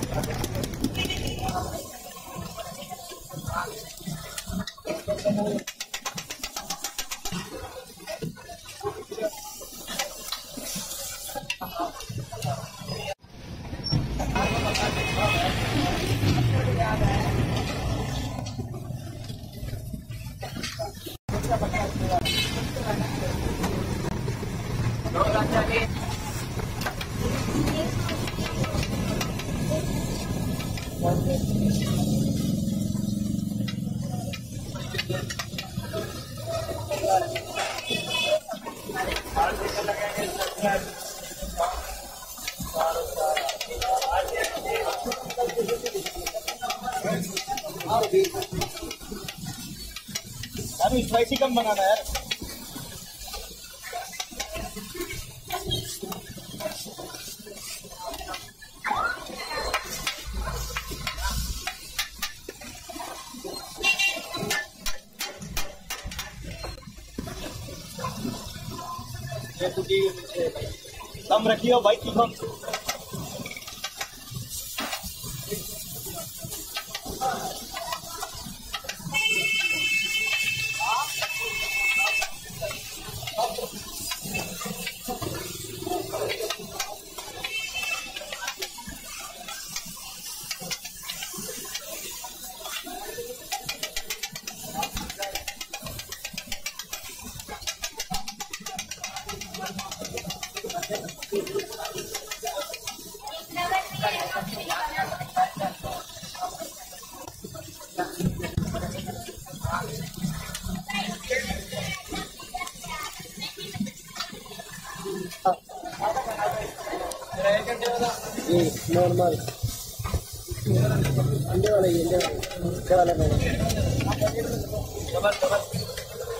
Thank you. Spicy कम बनाना यार है रखियो भाई की नॉर्मल अंडे वाला ये अंडे अंडे वाला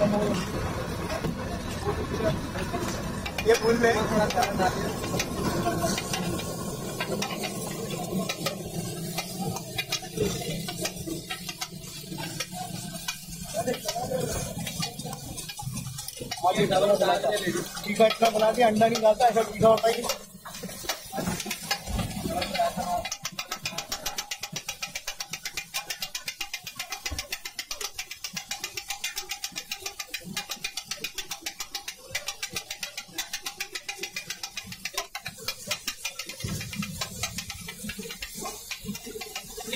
ये फूल ले तीखा इतना बना दिया अंडा नहीं खाता ऐसा तीखा होता है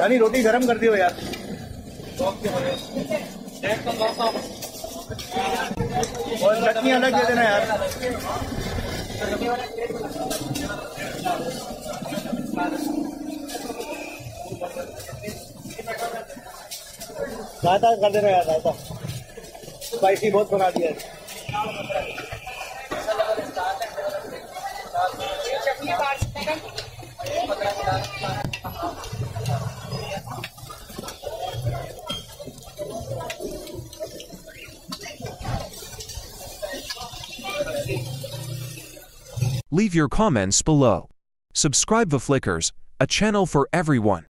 यानी रोटी गरम कर दियो यार। और चटनी अलग दे देना यार। रायता कर देना यार, रायता। स्पाइसी बहुत बना दिया है। Leave your comments below. Subscribe the Flickers, a channel for everyone.